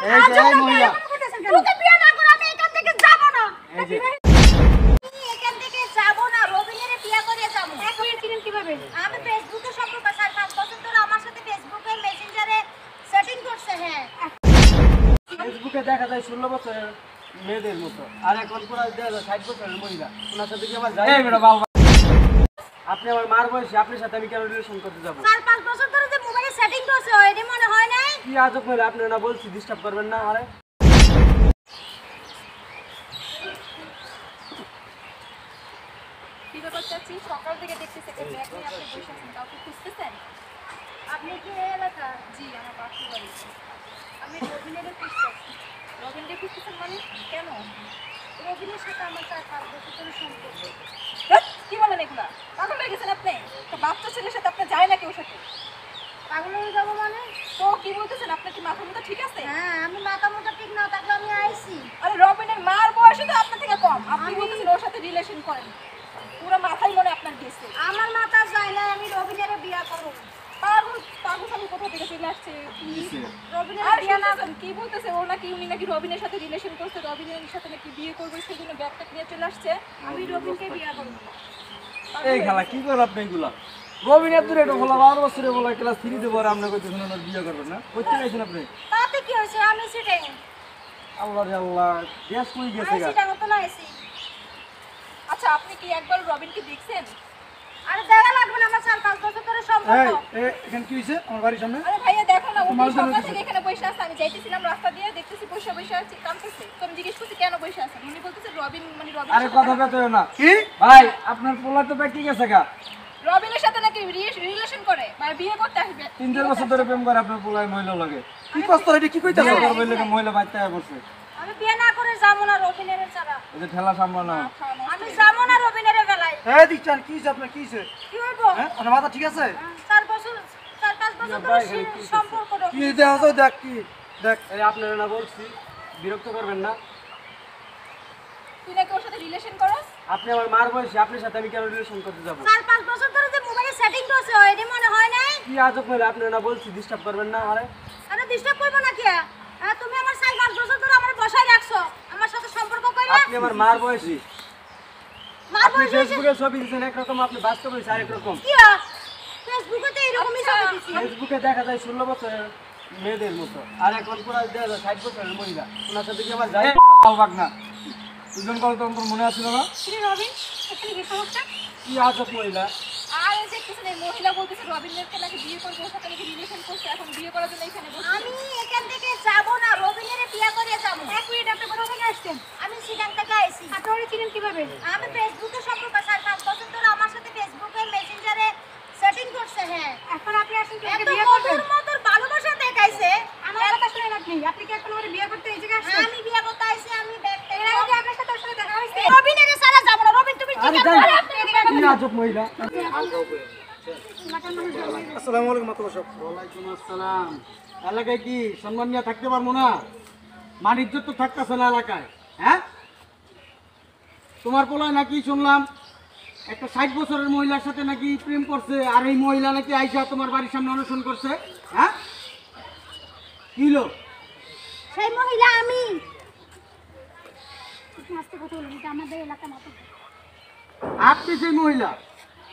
এই যে এই মহিলা। তোকে বিয়ে না করে আমি এখান থেকে যাব না। এই যে। এখান থেকে যাব না রবিনের বিয়ে করে যাব। এক মিনিট চিনেন কীভাবে? আমি ফেসবুকে সম্পর্ক স্যার পাঁচ বছর ধরে আমার সাথে ফেসবুকে মেসেঞ্জারে সেটিং করছে হ্যাঁ। ফেসবুকে দেখা যায় ষোলো বছরের মেয়েদের মতো আর এখন পুরো দেখা যায় ষাট বছরের মহিলা। ওনার সাথে কি আমার যাই? আপনি আমার মার বয়সী আপনার সাথে আমি কেন রিলেশন করতে যাব? পাঁচ বছর ধরে যে মোবাইলে সেটিং করছে এটি মনে হয় নাই কি আজব মহিলা আপনি না বলছি ডিস্টার্ব করবেন না আরে সকাল থেকে দেখতেছি একটা ব্যাগ নিয়ে আপনি বসে আছেন কাউকে খুঁজতেছেন? আপনি কি এই এলাকা? জি আমার পাশের বাড়ি। আমি রবিনের খুঁজতেছি রবিনকে খুঁজতেছেন মানে? কেন? রবিনের সাথে আমার চার পাঁচ বছর সম্পর্ক। কি বলেন এগুলা? পাগল হয়ে গেছেন আপনি? তো বাচ্চা ছেলের সাথে আপনি যায় না কেউ সাথে? পাগল হয়ে যাব মানে? তো কি বলতেছেন? আপনার কি মাথা মতো ঠিক আছে? হ্যাঁ আমি মাথা মোটা ঠিক না থাকলে আমি আইছি আরে রবিনের মার বয়সে তো আপনার থেকে কম। আপনি বলতেছেন ওর সাথে রিলেশন করেন। পুরো মাথায় মনে আপনার গেছে। আমার মাথা যায় না আমি রবিনের বিয়ে করব। পাগল পাগল আমি কোথা থেকে চলে আসছে? রবিনের আর বিয়ে না কি বলতেছে? ও নাকি উনি নাকি রবিনের সাথে রিলেশন করছে রবিনের সাথে নাকি বিয়ে করবে সেই জন্য ব্যাগটা নিয়ে চলে আসছে। আমি রবিনকে বিয়ে করব। এই খেলা কি করে আপনি এগুলা? রবিনের দূরে এটা বলা বারো বছরে বলা ক্লাস থ্রিতে পরে আপনার শুনে বিয়ে করবেন না। করতে গেছেন আপনি? তাতে কি হয়েছে? আমি সেটাই। আল্লাহ রে আল্লাহ গ্যাস কই গেছে গা? সেটা মতো আচ্ছা আপনি কি একবার রবিনকে দেখছেন? আরে দেখা লাগবে না আমার চার পাঁচ বছর ধরে সম্পর্ক এখানে কি হয়েছে? আমার বাড়ির সামনে? আরে ভাইয়া দেখো না সকাল থেকে এখানে বসে আছে আমি যাইতেছিলাম রাস্তা দিয়ে দেখতেছি বসে বসে আছে কাঁদতেছে। তো আমি জিজ্ঞেস করছি কেন বসে আছেন? উনি বলতেছে রবিন মানে রবিনের আরে সাথে কথা না। কি? ভাই আপনার পোলা তো কি গেছে গা। রবিনের সাথে নাকি রিলেশন করে? মানে বিয়ে করতে আসবে। তিন চার বছর ধরে প্রেম করে আপনার পোলায় মহিলা লাগে। কি কষ্ট এটা কি কইতাছ? মহিলা বাচ্চা হয়ে পড়ছে। আমি বিয়ে না করে যাব না রবিনের ছাড়া। এই যে ঠেলা সামলানো আমি যাব না রবিনের বেলায়। হ্যাঁ দিচ্ছেন কি হইছে আপনার কি হইছে? কি হইব? হ্যাঁ আপনার মাথা ঠিক আছে? চার বছর চার পাঁচ বছর ধরে সম্পর্ক কি। দেখ দেখ কি দেখ। এই আপনারা না বলছি বিরক্ত করবেন না। তুই নাকি ওর সাথে রিলেশন করস? আপনি আমার মার বয়সী আপনার সাথে আমি কেন রিলেশন করতে যাব? চার পাঁচ বছর ধরে যে মোবাইলে সেটিং করছে এটি মনে হয় নাই? কি আজব মহিলা আপনারা না বলছি ডিস্টার্ব করবেন না আরে আরে ডিস্টার্ব করব না কি? তুমি আমার চার পাঁচ বছর ধরে আমার বসায় রাখছো। আমার সাথে সম্পর্ক করে আপনি আমার মার বয়সী। মার আপনি বয়সে ফেসবুকে ছবি দিচ্ছেন একরকম আপনি বাস্তবে আরেক রকম কি? ফেসবুকে তো এরকমই ছবি দিছি। ফেসবুকে দেখা যায় ষোলো বছরের মেয়েদের মতো আর এখন পুরো দেখা যায় ষাট বছরের মহিলা। ওনার সাথে কি আমার যাই পাক না দুজন কল তোমার মনে আছিল না? শ্রী রবি রবিন? এখানে কি সমস্যা? কি আছে মহিলা আর এই যে কিছু নেই মহিলা বলতেছে রবিনকে নাকি বিয়ে করবে ওর সাথে নাকি রিলেশন করছে এখন বিয়ে করার জন্য এখানে বসে আমি এখান থেকে যাব না রবিনের বিয়ে করে যাব। এক মিনিট আপনি কোথা থেকে আসছেন? আমি সিডাং থেকে আইছি আপনি চিনেন কীভাবে? আমি ফেসবুকে সব স্যার পাঁচ বছর ধরে আমার সাথে ফেসবুকে মেসেঞ্জারে সেটিং করছে হ্যাঁ এখন আপনি আসেন এত মধুর মধুর ভালোবাসা দেখাইছে আমার কথা শুনেন আপনি আপনি কি এখন ওরে বিয়ে করতে এই জায়গায় আসছেন আমি বিয়ে করতে আইছি আমি ব্যাগ থেকে এর আগে আপনার সাথে ওর সাথে দেখা হইছে রবিনের সারা যাব না রবিন তুমি ঠিক আরে এদিকে কি আজব মহিলা। আসসালামু আলাইকুম মাতবা সব ওয়ালাইকুম আসসালাম। এলাকায় কি সম্মান নিয়ে থাকতে পারব না? মানিজ্য তো থাকতেছে না এলাকায় হ্যাঁ? তোমার পোলায় নাকি শুনলাম একটা ষাট বছরের মহিলার সাথে নাকি প্রেম করছে আর এই মহিলা নাকি আইসা তোমার বাড়ির সামনে অনুসরণ করছে হ্যাঁ? কি হলো? সেই মহিলা আমি। আমাদের এলাকা মতো। আপনি সেই মহিলা।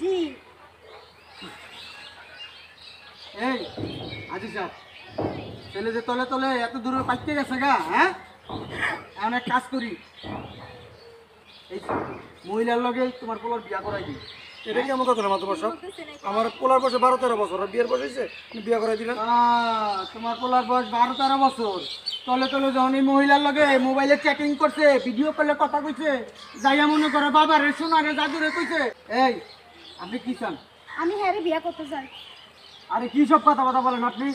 জি। এই আজি স্যার ছেলে যে তলে তলে এত দূরে পাইতে গেছে গা হ্যাঁ? এক কাজ করি। এই মহিলার লগে তোমার পোলার বিয়া করাই দিই। এটা কি আমার কথা না মাতবা সব আমার পোলার বয়স বারো তেরো বছর আর বিয়ের বয়স হয়েছে? বিয়ে করে দিলেন? আহ, তোমার পোলার বয়স বারো তেরো বছর। তলে তলে যখন এই মহিলার লগে মোবাইলে চেকিং করছে ভিডিও কলে কথা কইছে যাইয়া মনে করে বাবা রে শোনা রে জাদুরে কইছে এই আপনি কি চান? আমি হ্যারে বিয়ে করতে চাই। আরে কি সব কথা কথা বলেন আপনি?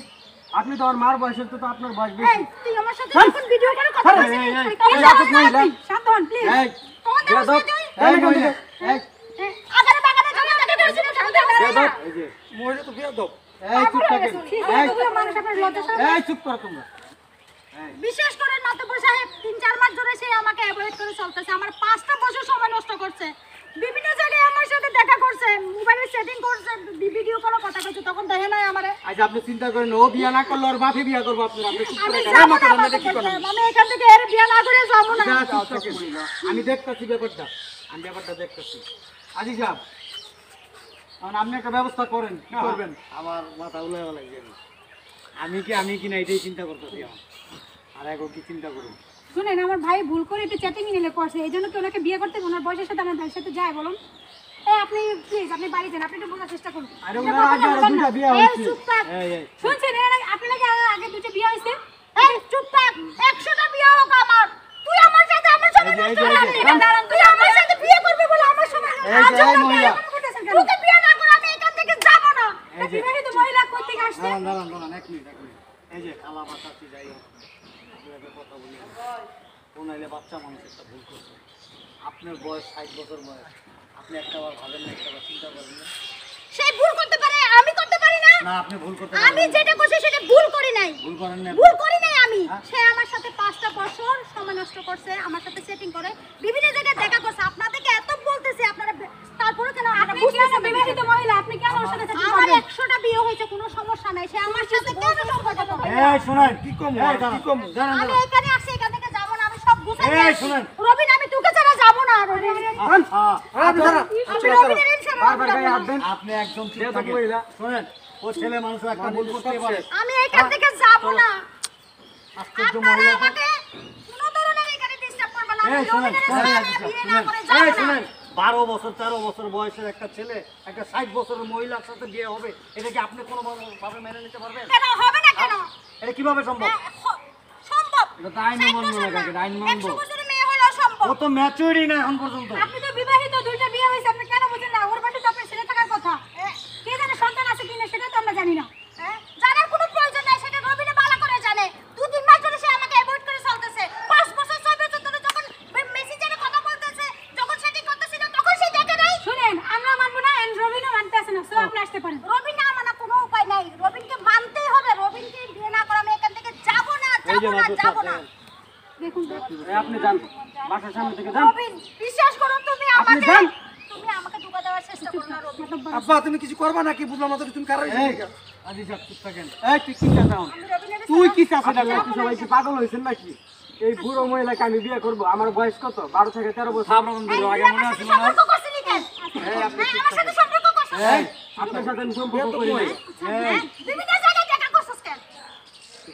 আপনি তো আমার মার বয়সের তো তো আপনার বয়স এই বেশি তুই আমার সাথে। এখন ভিডিও করে কথা এই, বলছিস এই, এই, তুই এই, শান্ত। হন, প্লিজ এই তোমার এই এই আগারে বাগারে জমি থেকে ধরছিস শান্ত হন বেয়াদব, এই যে মহিলা তো বিয়ে এই চুপ থাকেন। এই মানুষ আপনার লজ্জা শরম এই চুপ করো তোমরা। বিশেষ করে মাতব্বর সাহেব তিন চার মাস ধরে সে আমাকে অ্যাভয়েড করে চলতেছে। আমার পাঁচটা বছর সময় নষ্ট করছে। বিভিন্ন জায়গায় আমার সাথে দেখা করছে মোবাইলে সেটিং করছে ভিডিও কলে কথা কইছে তখন দেখে নাই আমারে। আজ আপনি চিন্তা করেন ও বিয়া না করলে ওর বাপে বিয়া করব আপনার। আপনি চুপ করে যাব থাকেন। না বাপের কাছে। আমি এখান থেকে এর বিয়া না করে যাব না। আমি দেখতেছি ব্যাপারটা। আমি ব্যাপারটা দেখতেছি। আজি সাহেব আপনি একটা ব্যবস্থা করেন কি করবেন? আমার মাথা উলে লাগবে আমি কি আমি কি না এটাই চিন্তা করতেছি আর এখন কি চিন্তা করুন শুনেন আমার ভাই ভুল করে একটু চ্যাটিং নিলে করছে এই জন্য কি ওনাকে বিয়ে করতে ওনার বয়সের সাথে আমার ভাইয়ের সাথে যায় বলুন। এই আপনি প্লিজ আপনি বাড়ি যান আপনি একটু বোঝার চেষ্টা করুন। আরে ওনার আগে আরও বলবেন বিয়ে হয়েছে। চুপ থাক। এই, এই। শুনছেন এর আগে- আপনার আগে- দুটো বিয়ে হয়েছে। এই চুপ থাক। একশোটা বিয়ে হোক আমার তুই আমার সাথে আমার সময় এই যে, এই নষ্ট যে, এই করাবি। যে। এটা দাঁড়ান, তুই আমার সাথে বিয়ে করবি বলে আমার সময় এই যে, এই আজব ব্যাপার, মহিলা। এরকম করতেছেন কেন? তোকে বিয়ে না করে আমি এখান থেকে যাব না এই যে। বিবাহিত মহিলা কই থেকে আসছে দাঁড়ান দাঁড়ান দাঁড়ান এক মিনিট এক মিনিট এই যে খালা বাচ্চাছি যাই হোক আপনাকে কথা বলি কোন আইলে বাচ্চা মানুষ একটা ভুল করছে। আপনার বয়স ষাট বছর বয়স। আপনি একটা বার ভাবেন না একটা বার চিন্তা করেন না। সে ভুল করতে পারে আমি করতে পারি না? না আপনি ভুল করতে আমি যেটা করছি সেটা ভুল করি নাই। ভুল করেন না। ভুল করি নাই আমি। হ্যাঁ? সে আমার সাথে পাঁচটা বছর সময় নষ্ট করছে আমার সাথে সেটিং করে। বিভিন্ন জায়গায় দেখা করছে। আপনাদেরকে এত বলতেছে আপনারা তারপরে কেন আপনারা বুঝতেছেন না বিবাহিত মহিলা? আপনি কেন ওর সাথে সেটিং আমার 100টা বিয়ে হয়েছে কোনো সমস্যা নাই। সে আমার সাথে কেন সম্পর্ক করবে এই শুনেন কি কম? এই কি কম? দাঁড়ান, আমি এখানে আসছি এখান থেকে যাব না আমি সব গুছাই এই, শুনেন। রবিন আমি তোকে ছাড়া যাব না রবিন। না। হাত দেন। আপনি একদম ঠিক থাকেন। শুনেন ও ছেলে মানুষ একটা ভুল করতে পারে। আমি এখান থেকে যাব না। আশ্চর্য মহিলা। আমাকে কোনো ধরনের এখানে ডিস্টার্ব করবেন না। এই শুনেন শুনেন, শুনেন, এই শুনেন। বারো বছর তেরো বছর বয়সের একটা ছেলে একটা ষাট বছরের মহিলার সাথে বিয়ে হবে এটা কি আপনি কোনো ভাবে মেনে নিতে পারবেন? কেন? হবে না কেন? এটা কীভাবে সম্ভব? হ্যাঁ, সম্ভব এটা তো আইন মানবো না কাকে, আইন না, মানবো। ও তো ম্যাচুরিটি না এখন পর্যন্ত। আপনি তো বিবাহিত দুইটা বিয়ে হয়েছে আপনি কেন বুঝেন না ওর বাড়িতে তো আপনার ছেলে থাকার কথা কে জানে সন্তান আছে কিনা সেটা তো আমরা জানি না জানার কোনো প্রয়োজন নাই সেটা রবিনে বালা করে জানে দু তিন মাস ধরে সে আমাকে অ্যাভয়েড করে চলতেছে পাঁচ বছর ছয় বছর ধরে যখন মেসেঞ্জারে কথা বলতেছে যখন সেটিং করতেছিল তখন সে দেখে নাই শুনেন আমরা মানবো না এন্ড রবিনও মানতে আসে না সো আপনি আসতে পারেন রবিন না মানা কোনো উপায় নাই রবিনকে মানতেই হবে রবিনকে বিয়ে না করে আমি এখান থেকে যাব না এই যে যাব না মাদুর যাব সাহেব, না দেখেন। দেখুন এই আপনি যান বাসার সামনে থেকে যান। রবিন বিশ্বাস করুন তুমি আপনি আমাকে যান। তুমি আমাকে ধোকা দেওয়ার চেষ্টা করো না রবিন। আব্বা তুমি কিছু করবা নাকি? বুঝলাম না তো তুমি কারও আজি সাহেব চুপ থাকেন। এই তুই কি তুই কি চাস এটা আপনারা সবাই কি পাগল হয়েছেন নাকি? এই বুড়ো মহিলাকে আমি বিয়ে করব। আমার বয়স কত? বারো থেকে তেরো বছর। সাবধান ধরে আগে মনে আছে মনে হয়? সম্পর্ক করছিলি হ্যাঁ, আমার সাথে সম্পর্ক করছিস এই আপনার সাথে আমি সম্পর্ক করি নাই। হ্যাঁ, বিভিন্ন জায়গায় দেখা করছিস কেন?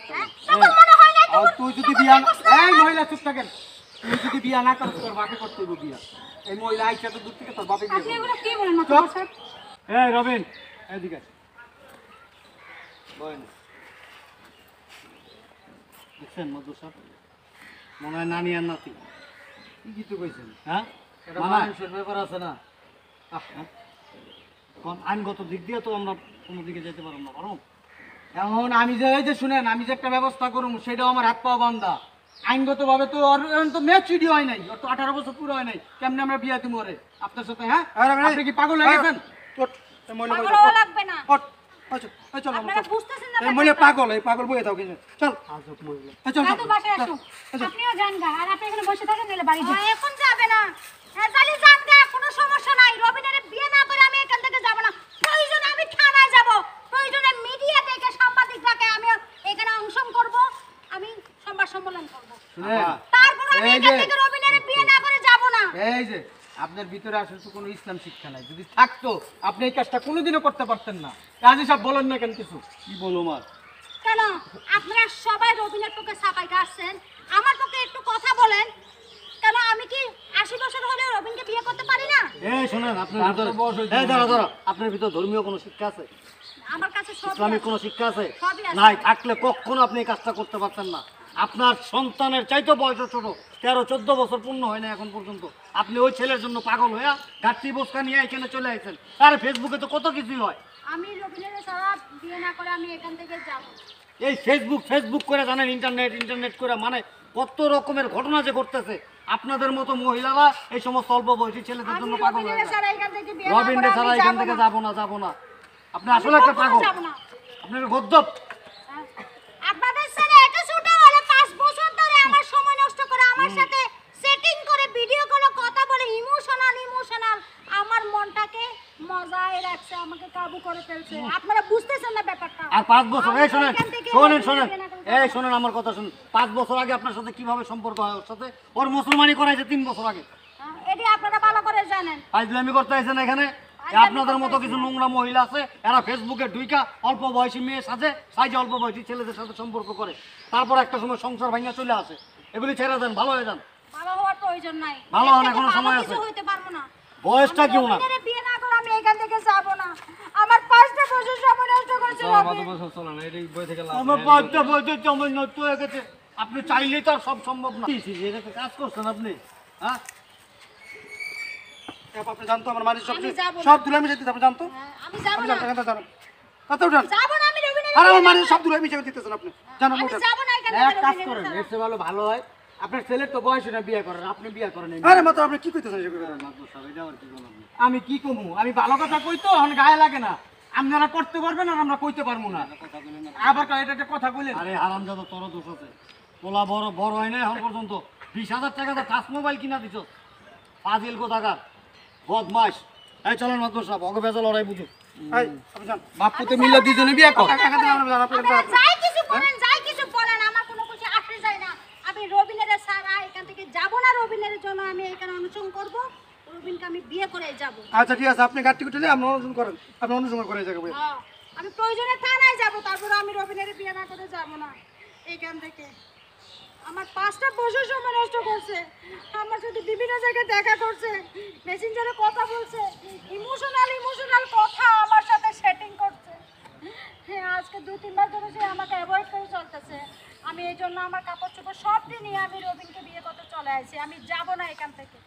হ্যাঁ? তখন মনে হয় না তুই যদি বিয়া না এই মহিলা চুপ থাকেন। যদি বিয়া না করিস তোর বাপে করতে হইব বিয়া। এই মহিলা আইসা তো দূর থেকে তোর বাপে বিয়ে আপনি। এগুলো কি বলেন চুপ। স্যার এই রবিন এদিকে। বয় দেখছেন মধু সাহেব মনে হয় নানি আর নাতি। কি কিছু কইছেন? হ্যাঁ? মানুষের ব্যাপার আছে না। হ্যাঁ? কোন আইনগত দিক দিয়ে তো আমরা কোনো দিকে যেতে পারব না পারো এখন আমি যে এই যে শুনেন আমি যে একটা ব্যবস্থা করব সেটাও আমার হাত পাওয়া বান্ধা আইনগত ভাবে তো ওর এখন তো ম্যাচুরিটি হয় নাই। ওর তো আঠারো বছর পুরো হয় নাই। কেমনে আমরা বিয়া দিব ওরে? আপনার সাথে হ্যাঁ? আরে আপনি কি পাগল হয়ে গেছেন? হওয়া ওঠ, লাগবে না। পাগল এই পাগল বইয়ে দাও কিন্তু চল। চল, আপনিও যান গা আর আপনি এখানে বসে থাকেন নাহলে বাড়ি এখন যাবে না। হ্যাঁ তাহলে যান গা কোনো সমস্যা নাই। রবিনের বিয়ে না করে আমি এখান থেকে যাব না প্রয়োজনে আমি থানায় যাব প্রয়োজনে মিডিয়া থেকে সাংবাদিক ডাকে আমি এখানে অংশগ্রহণ করব আমি সংবাদ সম্মেলন করব। তারপর আমি এই থেকে রবিনের বিয়ে না করে যাব না। এই যে আপনার ভিতরে আসলে তো কোনো ইসলাম শিক্ষা নাই। যদি থাকতো আপনি এই কাজটা কোনোদিনও করতে পারতেন না। কাজী সব বলেন না কেন কিছু? কি বলো মার কেন? আপনারা সবাই রবিনের পক্ষে সাফাই আসছেন। আমার পক্ষে একটু কথা বলেন। কেন আমি কি আশি বছর হলে রবিনকে বিয়ে করতে পারি না? এই শুনেন আপনার ভিতরে এই দাঁড়া দাঁড়া আপনার ভিতরে ধর্মীয় কোনো শিক্ষা আছে? আমার কাছে সব ইসলামিক কোনো শিক্ষা আছে? আছে। নাই থাকলে কখনো আপনি এই কাজটা করতে পারতেন না। আপনার সন্তানের চাইতে বয়স ছোট। তেরো চোদ্দ বছর পূর্ণ হয় না এখন পর্যন্ত। আপনি ওই ছেলের জন্য পাগল হয়ে ঘাটতি বসকা নিয়ে এখানে চলে আসেন আরে ফেসবুকে তো কত কিছুই হয়। আমি রবিনের ছাড়া বিয়ে না করে আমি এখান থেকে যাব। এই ফেসবুক ফেসবুক করে জানেন ইন্টারনেট ইন্টারনেট করে মানে কত রকমের ঘটনা যে ঘটতেছে। আপনাদের মতো মহিলারা এই সমস্ত অল্প বয়সী ছেলেদের জন্য পাগল হয়ে ছাড়া এখান থেকে না ছাড়া এখান থেকে যাব না যাব না। আপনি আসলে একটা পাগল। আপনার গদ্দপ আপনাদের ছেলে এত ছোট হলে পাঁচ বছর ধরে আমার সময় নষ্ট করে আমার সাথে সেটিং করে ভিডিও কলে কথা বলে ইমোশনাল ইমোশনাল আর পাঁচ বছর এই শোনেন শোনেন শোনেন। বিয়ে না করতে এই শোনেন আমার কথা শুনুন। পাঁচ বছর আগে আপনার সাথে কীভাবে সম্পর্ক হয়? ওর সাথে ওর মুসলমানি করাইছে তিন বছর আগে। এটি আপনারা ভালো করে জানেন। ফাইজলামি করতে আইছেন এখানে? আপনাদের মতো কিছু নোংরা মহিলা আছে এরা ফেসবুকে ঢুইকা অল্প বয়সী মেয়ের সাথে সাইজে অল্প বয়সী ছেলেদের সাথে সম্পর্ক করে। তারপর একটা সময় সংসার ভাঙা চলে আসে। এগুলি ছেড়ে দেন ভালো হয়ে যান। ভালো হওয়ার প্রয়োজন নাই। ভালো হওয়ার এর এখনও সময় আছে। বয়সটা কেউ না বিয়ে না করে আমি এখান থেকে যাব না। আমার পাঁচটা বছর সময় নষ্ট করছে রবি। চলো না এটা বই থেকে আমার পাঁচটা বছর জমি নষ্ট হয়ে গেছে। আপনি চাইলেই তো আর সব সম্ভব না। এটা তো কাজ করছেন আপনি হ্যাঁ? আপনি জানতো আমার মানির সব আমি সব দুলাই মিশে দিতে আপনি জানতো হ্যাঁ, আমি যাব আপনি না। জানতো জানতো জানো কত উঠান। যাব না আমি আর আমার মানির সব দুলাই মিশে দিতেছেন আপনি। জানো আমি যাব না এখান এক থেকে কাজ করেন। এর চেয়ে ভালো ভালো হয়। আপনার ছেলের তো বয়স না বিয়ে করেন আপনি বিয়ে করেন আরে মাত্র আপনি কি কইতেছেন? আমি কি কমু? আমি ভালো কথা কই তো এখন গায়ে লাগে না। আপনারা করতে পারবেন আর আমরা কইতে পারব না। আবার কা- এটা একটা কথা কইলেন? আরে হারাম যাদব তোর দোষ আছে। পোলা বড় বড় হয় না এখন পর্যন্ত। বিশ হাজার টাকা তো টাচ মোবাইল কিনা দিছ? ফাজিল কোথাকার? বদমাস এই চলেন মাত্র সাহেব অগে বেজা লড়াই বুঝো। এই, আপনি যান। বাপুতে মিলে দুজনে বিয়ে কর একা একা দিলে আপনি যান, আপনি আপনারা যান। যাই কিছু বলেন যাই কিছু বলেন আমার কোনো কিছু আসে যায় না আমি রবিনের সারা এখান থেকে যাব না রবিনের জন্য আমি এখানে অনুসরণ করব রবিনকে আমি বিয়ে করে যাব। আচ্ছা ঠিক আছে আপনি গাড়ি উঠলে আপনি অনুসরণ করেন আপনি অনুসরণ করে যাবে। হ্যাঁ, আমি প্রয়োজনে থানায় যাব তারপরে আমি রবিনের বিয়ে না করে যাব না এখান থেকে। আমার পাঁচটা বছর সময় নষ্ট করছে আমার সাথে বিভিন্ন জায়গায় দেখা করছে মেসেঞ্জারে কথা বলছে ইমোশনাল ইমোশনাল কথা আমার সাথে সেটিং করছে। হ্যাঁ আজকে দু তিন মাস ধরে সে আমাকে অ্যাভয়েড করে চলতেছে। আমি এই জন্য আমার কাপড় চোপড় সবটি নিয়ে আমি রবিনকে বিয়ে করতে চলে আসি। আমি যাব না এখান থেকে।